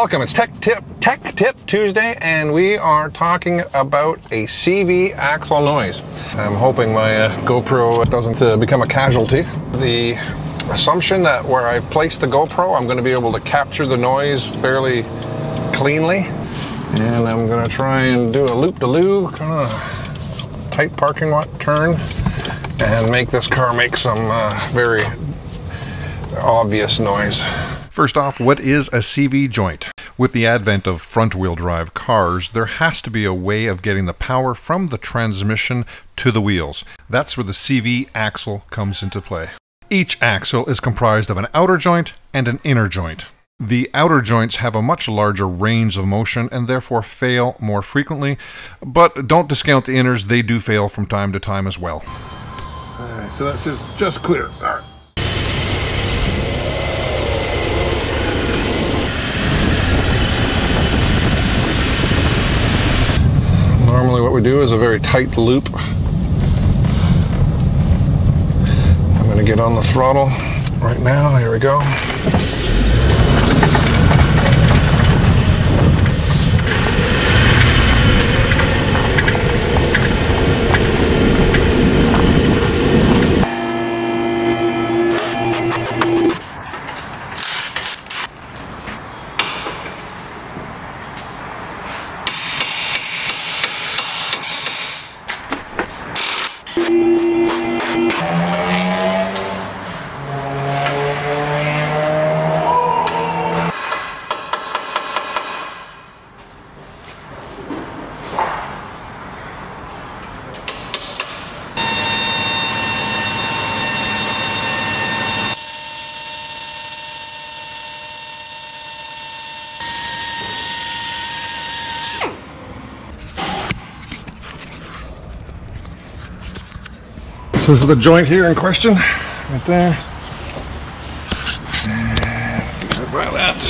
Welcome, it's Tech Tip Tech Tip Tuesday, and we are talking about a CV axle noise. I'm hoping my uh, GoPro doesn't uh, become a casualty. The assumption that where I've placed the GoPro, I'm going to be able to capture the noise fairly cleanly, and I'm going to try and do a loop-de-loo kind of tight parking lot turn, and make this car make some uh, very obvious noise. First off, what is a CV joint? With the advent of front wheel drive cars, there has to be a way of getting the power from the transmission to the wheels. That's where the CV axle comes into play. Each axle is comprised of an outer joint and an inner joint. The outer joints have a much larger range of motion and therefore fail more frequently, but don't discount the inners, they do fail from time to time as well. Alright, so that's just, just clear. Alright. Normally what we do is a very tight loop. I'm going to get on the throttle right now. Here we go. So this is the joint here in question, right there. And by that.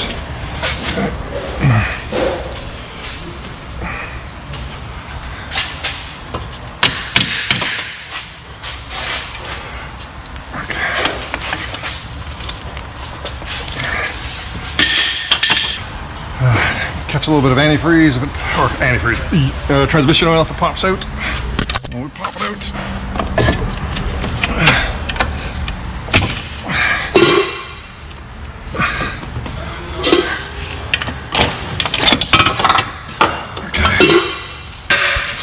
Catch a little bit of antifreeze, if it, or antifreeze, uh, transmission oil if it pops out. And we pop it out.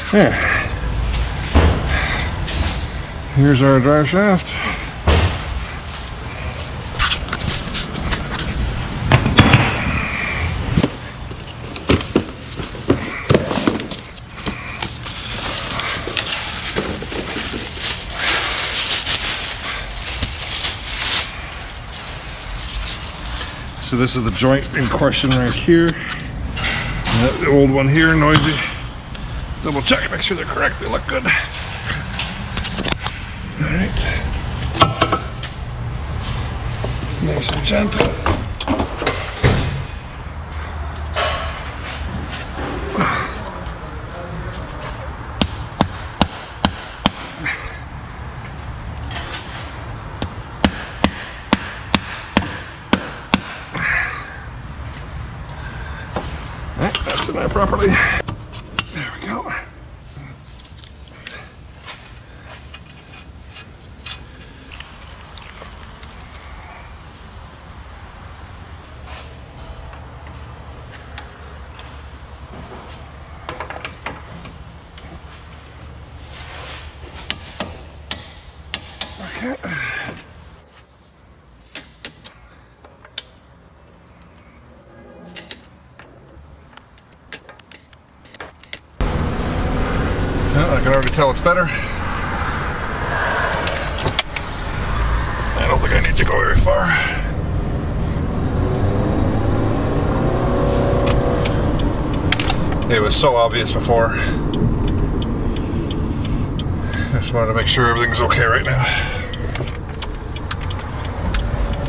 There. Here's our drive shaft. So this is the joint in question right here. The old one here, noisy. Double check, make sure they're correct. They look good. All right. Nice and gentle. That's in there properly. I can already tell it's better. I don't think I need to go very far. It was so obvious before. Just wanted to make sure everything's okay right now.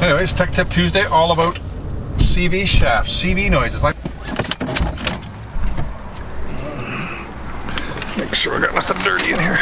Anyways, Tech Tip Tuesday, all about CV shafts, CV noises. Like, make sure I got nothing dirty in here.